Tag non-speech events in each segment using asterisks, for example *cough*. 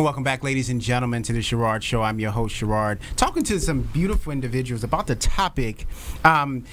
And welcome back, ladies and gentlemen, to the Sherard Show. I'm your host, Sherard, talking to some beautiful individuals about the topic, um,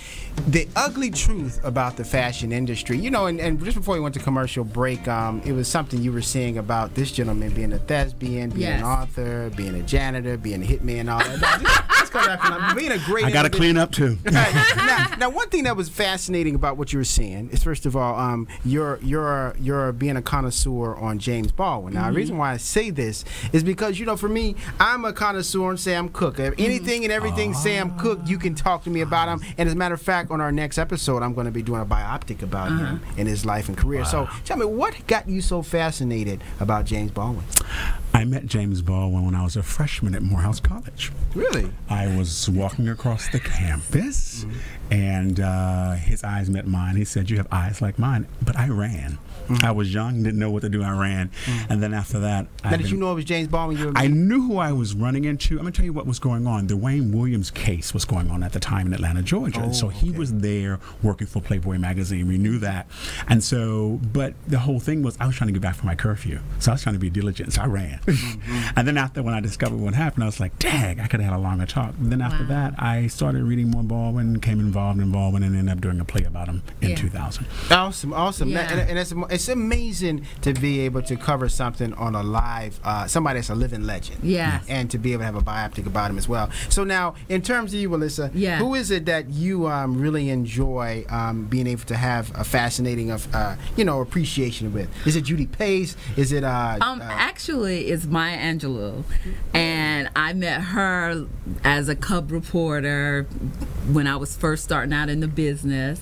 the ugly truth about the fashion industry. You know, and, and just before we went to commercial break, um, it was something you were saying about this gentleman being a thespian, being Yes. an author, being a janitor, being a hitman, all that. Now, just- just come back being a great I got to clean up too. now, now, one thing that was fascinating about what you were saying is, first of all, um, you're you're you're being a connoisseur on James Baldwin. Now, the reason why I say this is because you know, for me, I'm a connoisseur on Sam Cooke. Anything and everything Sam Cooke, you can talk to me about him. And as a matter of fact, on our next episode, I'm going to be doing a biopic about him and his life and career. So, tell me, what got you so fascinated about James Baldwin? I met James Baldwin when I was a freshman at Morehouse College. Really? I was walking across the campus, and uh, his eyes met mine. He said, "You have eyes like mine," but I ran. Mm. I was young, didn't know what to do. I ran, mm. and then after that, Now, I've did you been- know it was James Baldwin? You were I knew who I was running into. I'm gonna tell you what was going on. The Wayne Williams case was going on at the time in Atlanta, Georgia. and so oh, he was there working for Playboy magazine. We knew that, and so, but the whole thing was I was trying to get back from my curfew, so I was trying to be diligent. So I ran, mm-hmm. and then after when I discovered what happened, I was like, "Dang, I could have had a longer talk." And then after Wow. that, I started reading more Baldwin, came involved in Baldwin, and ended up doing a play about him in Yeah. 2000. Awesome, awesome, Yeah. and, and it's, it's amazing to be able to cover something on a live, uh, somebody that's a living legend. Yes. and to be able to have a biopic about him as well. So now, in terms of you, Melissa, Yeah. who is it that you um, really enjoy um, being able to have a fascinating, of uh, you know, appreciation with? Is it Judy Pace? Is it? Uh, Um, uh, actually, it's Maya Angelou, and I met her as a cub reporter when I was first starting out in the business,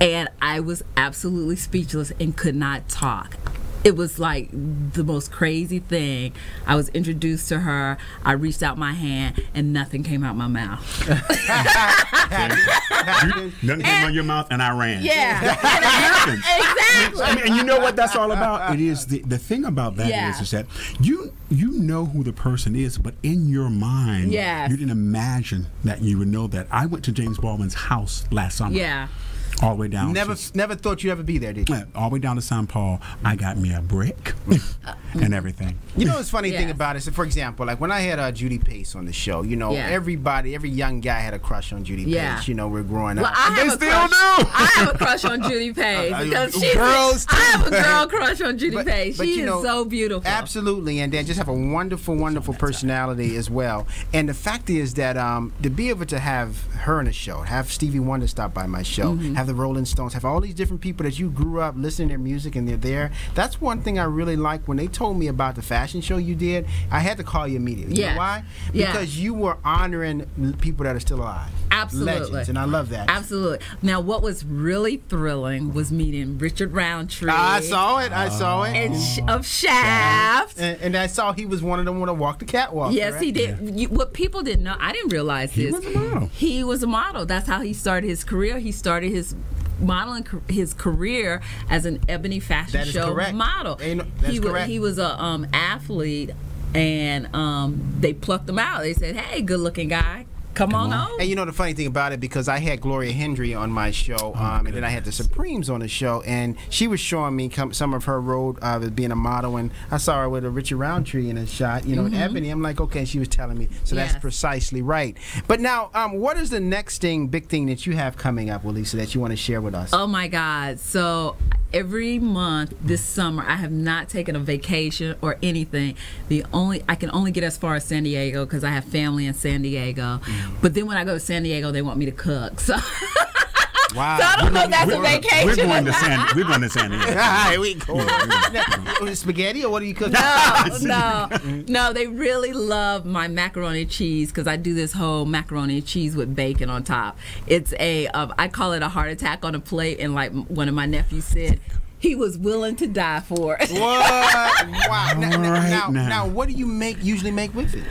and I was absolutely speechless and could not talk. It was like the most crazy thing. I was introduced to her. I reached out my hand, and nothing came out my mouth. *laughs* Nothing came on your mouth, and I ran. Yeah, *laughs* exactly. I mean, and you know what that's all about? It is the, the thing about that is Yeah. is that you you know who the person is, but in your mind, Yes. you didn't imagine that you would know that. I went to James Baldwin's house last summer. Yeah. All the way down. never, to, never thought you'd ever be there, did you? uh, all the way down to St. Paul. I got me a brick *laughs* *laughs* and everything. You know, what's funny thing about it. So, for example, like when I had uh, Judy Pace on the show, you know, Yeah. everybody, every young guy had a crush on Judy Yeah. Pace. You know, we're growing Well, up. I they still crush. do. I have a crush on Judy *laughs* Pace Uh, because uh, she's girls, I have a girl crush on Judy But- Pace. but She you is so beautiful. Absolutely, and then just have a wonderful, wonderful personality as well. And the fact is that um, to be able to have her in a show, have Stevie Wonder stop by my show, Mm-hmm. have the Rolling Stones, have all these different people that you grew up listening to their music and they're there. That's one thing I really like. When they told me about the fashion show you did, I had to call you immediately. You know why? Yeah. Because you were honoring people that are still alive. Absolutely. Legends, and I love that. Absolutely. Now, what was really thrilling was meeting Richard Roundtree. I saw it. I saw it. and sh- of Shaft. And, and I saw he was one of them when I walked the catwalk. Yes, correct? he did. You, what people didn't know, I didn't realize He this. was a model. He was a model. That's how he started his career. He started his modeling his career as an ebony fashion That is show correct. model. Ain't that's he was correct. he was a um, athlete, and um, they plucked him out. They said, "Hey, good looking guy, come, on, on. over." And you know the funny thing about it, because I had Gloria Hendry on my show, um, and then I had the Supremes on the show, and she was showing me com- some of her road uh, as being a model, and I saw her with a Richard Roundtree in a shot, you know, in Ebony. I'm like, okay, she was telling me, so that's precisely right. But now, um, what is the next thing, big thing that you have coming up, Lisa, that you want to share with us? Oh my God. So every month this summer, I have not taken a vacation or anything. The only, I can only get as far as San Diego because I have family in San Diego. Mm. But then when I go to San Diego, they want me to cook. *laughs* So, so wow. I don't know if that's a We're going to San. We're going to San Diego. *laughs* Here we go. Now, spaghetti or what are you cooking? no, *laughs* no, no. They really love my macaroni cheese because I do this whole macaroni and cheese with bacon on top. It's a, uh, I call it a heart attack on a plate, and like one of my nephews said, he was willing to die for it. What? *laughs* Wow. Now, now, right now, now. now, what do you make usually make with it?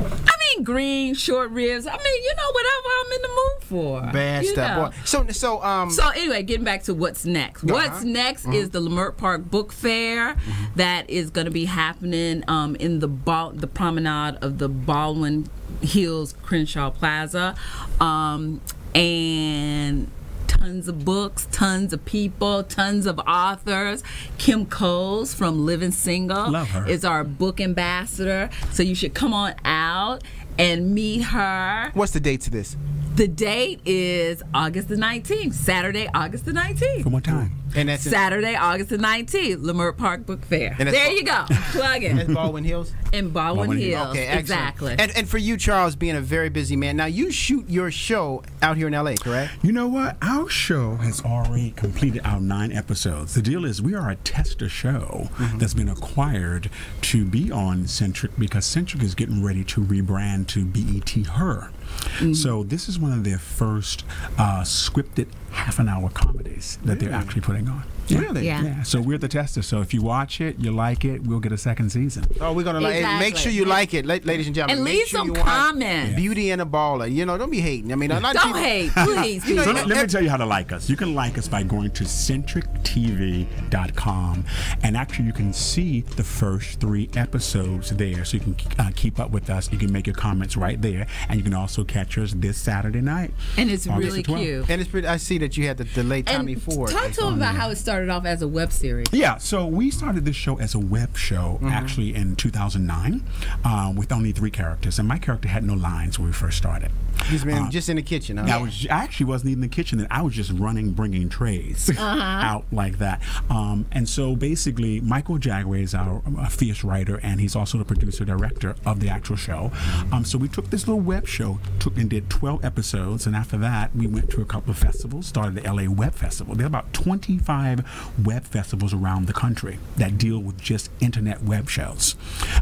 I mean, green short ribs. I mean, you know, whatever I'm in the mood for. Bad stuff. know. Boy. So, so, um, So anyway, getting back to what's next. What's Uh-huh. next is the Leimert Park Book Fair that is going to be happening um, in the Bal- the promenade of the Baldwin Hills Crenshaw Plaza, um, and tons tons of books, tons of people, tons of authors. Kim Coles from Living Single Love her. is our book ambassador. So you should come on out and meet her. What's the date to this? The date is August the 19th, Saturday, August the 19th. From what time? And that's in, Saturday, August the 19th, Leimert Park Book Fair. And that's- There you go. *laughs* Plug that's it. Baldwin Hills. In Baldwin Baldwin Hills. Hills. Okay, excellent. exactly. And and for you, Charles, being a very busy man, now you shoot your show out here in L.A., correct? You know what? Our show has already completed our nine episodes. The deal is we are a tester show mm-hmm. that's been acquired to be on Centric because Centric is getting ready to rebrand to BET Her. Mm. So this is one of their first uh, scripted half an hour comedies that they're actually putting on. Yeah. Really? Yeah. Yeah, so we're the testers. So if you watch it, you like it, we'll get a second season. Oh, we're gonna like. hey, Make sure you like it, ladies and gentlemen. And Make leave sure some you comments. Beauty and a Baller. You know, don't be hating. I mean, a lot of Don't people- hate, *laughs* please. You know, So let, let me tell you how to like us. You can like us by going to centrictv.com and actually you can see the first three episodes there. So you can uh, keep up with us. You can make your comments right there. And you can also catch us this Saturday night. And it's August really cute. And it's pretty. I see that you had to delay Tommy and Ford. talk to him about how it started off as a web series. Yeah, so we started this show as a web show actually in 2009 um, with only three characters. And my character had no lines when we first started. He's been just in the kitchen. Huh? I was I actually wasn't even in the kitchen. I was just running, bringing trays *laughs* out like that. Um, and so basically, Michael Jagway is our uh, fierce writer, and he's also the producer director of the actual show. Um, so we took this little web show, took and did 12 episodes, and after that, we went to a couple of festivals. Started the LA Web Festival. There are about 25 web festivals around the country that deal with just internet web shows.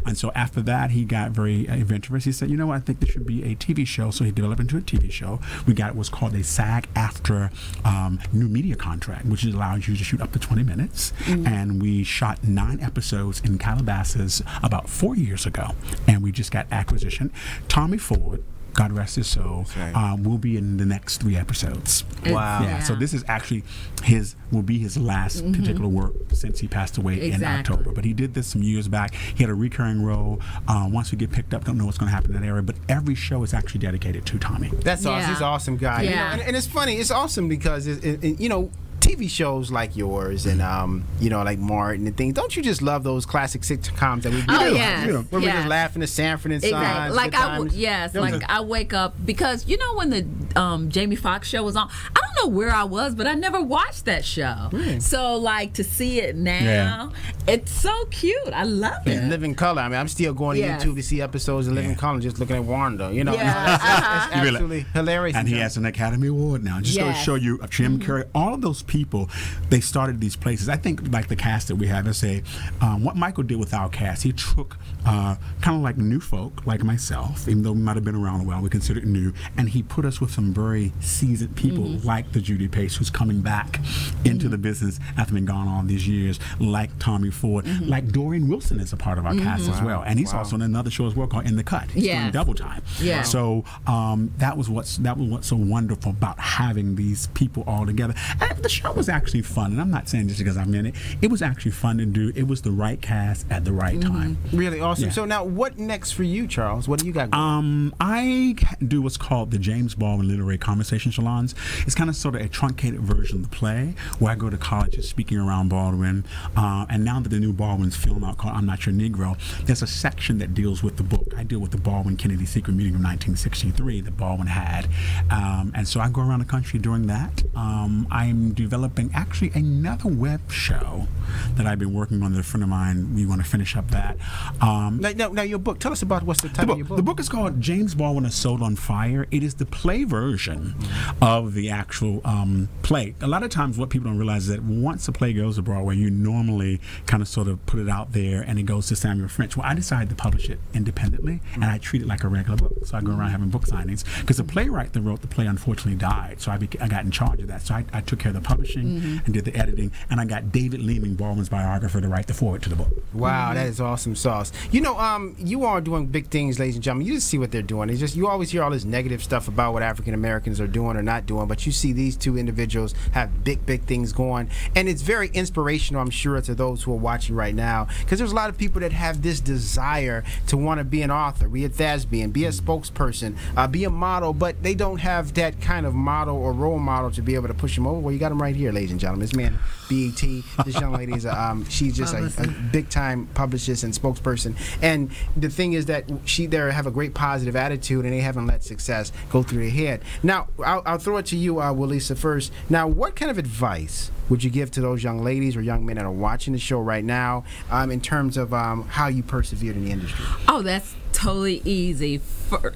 And so after that, he got very uh, adventurous. He said, "You know what? I think this should be a TV show." So he developed into a TV show. We got what's called a SAG-AFTRA um, new media contract, which allows you to shoot up to 20 minutes. And we shot nine episodes in Calabasas about four years ago, and we just got acquisition. Tommy Ford. God rest his soul. right. Um, will be in the next three episodes. Wow. Yeah, so this is actually his will be his last particular work since he passed away in October. But he did this some years back. He had a recurring role. Uh, once we get picked up, don't know what's going to happen in that area. But every show is actually dedicated to Tommy. That's awesome. Yeah. He's an awesome guy. You know, Yeah. and, and it's funny. It's awesome because it, it, it- you know. TV shows like yours and um, you know, like Martin and things. Don't you just love those classic sitcoms that we do? Oh, do, yes. you know, Where we're just laughing at Sanford and Sons. Exactly. Like Good I, w- yes, Those like are- I wake up because you know when the um, Jamie Foxx show was on. I don't know where I was, but I never watched that show. So like to see it now, it's so cute. I love it. And Living Color. I mean, I'm still going Yes. to YouTube to see episodes of Living Yeah. Color, just looking at Wanda. You know, Yeah, *laughs* it's, it's- uh-huh. it's You really- absolutely hilarious. And he has an Academy Award now. Just going to show you, Jim Carrey, all of those people, they started these places. I think, like the cast that we have, let's say, um, what Michael did with our cast, he took uh, kind of like new folk, like myself, even though we might have been around a while, we consider it new, and he put us with some very seasoned people, Mm-hmm. like the Judy Pace, who's coming back into the business after being gone all these years, like Tommy Ford, Mm-hmm. like Dorien Wilson is a part of our cast as well, and he's also in another show as well called In the Cut. He's doing double time. Yeah. So um, that was what's that was what's so wonderful about having these people all together. And the show was actually fun, and I'm not saying just because I'm in it. It was actually fun to do. It was the right cast at the right time. really awesome. Yeah. So now, what next for you, Charles? What do you got? Going? Um, I do what's called the James Baldwin Literary Conversation Salons. It's kind of sort of a truncated version of the play where I go to college and speaking around Baldwin. Uh, and now that the new Baldwin's film out called I'm Not Your Negro, there's a section that deals with the book. I deal with the Baldwin Kennedy secret meeting of 1963 that Baldwin had. Um, and so I go around the country doing that. Um, I'm developing actually another web show that I've been working on with a friend of mine. We want to finish up that. Um, now, now, now, your book. Tell us about what's the title of your book. the book is called James Baldwin: A Soul on Fire. It is the play version of the actual um, play. A lot of times, what people don't realize is that once a play goes to Broadway, you normally kind of sort of put it out there, and it goes to Samuel French. Well, I decided to publish it independently, and I treat it like a regular book. So I go around having book signings because the playwright that wrote the play unfortunately died. So I, I got in charge of that. So I, I took care of the publishing and did the editing, and I got David Leeming, Baldwin's biographer, to write the foreword to the book. Wow, that is awesome sauce. You know, um, you are doing big things, ladies and gentlemen. You just see what they're doing. It's just you always hear all this negative stuff about what African Americans are doing or not doing, but you see these two individuals have big, big things going, and it's very inspirational. I'm sure to those who are watching right now, because there's a lot of people that have this desire to want to be an author, be a thespian, be a spokesperson, uh, be a model, but they don't have that kind of model or role model to be able to push them over. Well, you got them right here, ladies and gentlemen. This man, BET, this young lady is um, she's just a, a big time publicist and spokesperson. And the thing is that she there have a great positive attitude, and they haven't let success go through their head. Now, I'll, I'll throw it to you, uh, Walisa, first. Now, what kind of advice would you give to those young ladies or young men that are watching the show right now um, in terms of um, how you persevered in the industry? Oh, that's totally easy. For,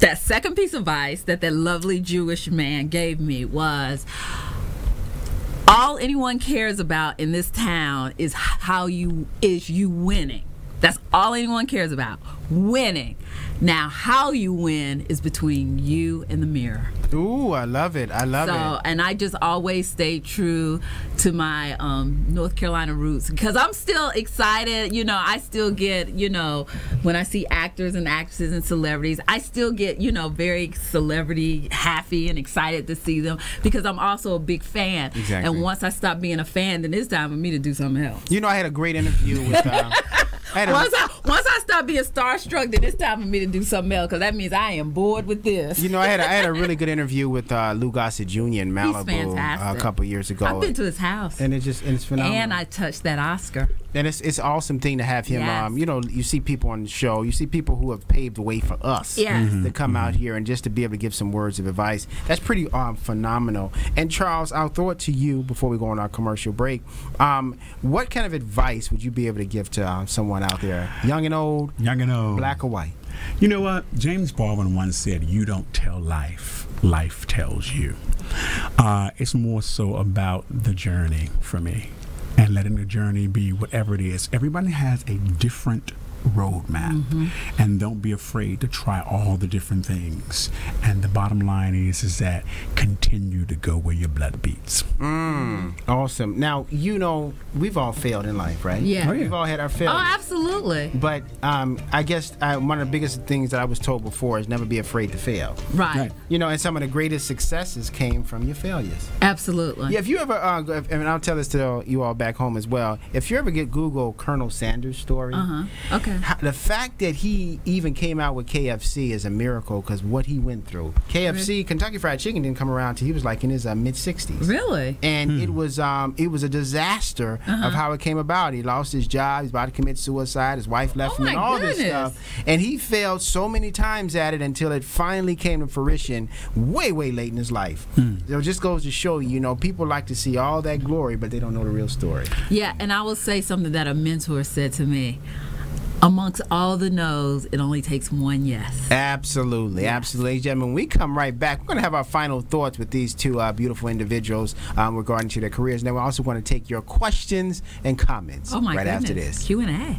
that second piece of advice that that lovely Jewish man gave me was all anyone cares about in this town is how you is you winning. That's all anyone cares about. Winning. Now, how you win is between you and the mirror. Ooh, I love it. I love it. so, it. and I just always stay true to my um, North Carolina roots because I'm still excited. You know, I still get, you know, when I see actors and actresses and celebrities, I still get, you know, very celebrity happy and excited to see them because I'm also a big fan. Exactly. And once I stop being a fan, then it's time for me to do something else. You know, I had a great interview with. Uh, *laughs* I Once I, once stop being starstruck, then it's time for me to do something else because that means I am bored with this. You know, I had a, I had a really good *laughs* interview with uh, Lou Gossett Jr. in Malibu uh, a couple years ago. I've been to his house. and it just and it's phenomenal. and I touched that Oscar. And it's it's an awesome thing to have him. Yes. Um, you know, you see people on the show. You see people who have paved the way for us. Yes. Mhm. To come out here and just to be able to give some words of advice. That's pretty um, phenomenal. And Charles, I'll throw it to you before we go on our commercial break. Um, what kind of advice would you be able to give to uh, someone out there, young and old, Young and old. black or white? You know what? James Baldwin once said, You don't tell life, life tells you. Uh, it's more so about the journey for me and letting the journey be whatever it is. Everybody has a different roadmap and don't be afraid to try all the different things and the bottom line is is that continue to go where your blood beats Mm, awesome. Now you know we've all failed in life, right? Yeah. Oh, yeah. We've all had our failures Oh, absolutely. But um, I guess uh, one of the biggest things that I was told before is never be afraid to fail. Right. Right. You know, and some of the greatest successes came from your failures. Absolutely. Yeah, if you ever, uh, go- if- and I'll tell this to you all back home as well. If you ever get Google Colonel Sanders' story, Uh huh. Okay. How- the fact that he even came out with KFC is a miracle because what he went through. KFC, Kentucky Fried Chicken, didn't come around till he was like in his uh, mid 60s. Really? and it was um it was a disaster Uh-huh. of how it came about. He lost his job. He's about to commit suicide. His wife left Oh him, and my all this stuff. And he failed so many times at it until it finally came to fruition, way way late in his life. So it just goes to show you, you know, people like to see all that glory, but they don't know the real story. Yeah, and I will say something that a mentor said to me. Amongst all the no's, it only takes one yes. Absolutely, absolutely, ladies and gentlemen. We come right back. We're going to have our final thoughts with these two uh, beautiful individuals um, regarding to their careers, and then we're also going to take your questions and comments Oh my right goodness. after this. Q and A.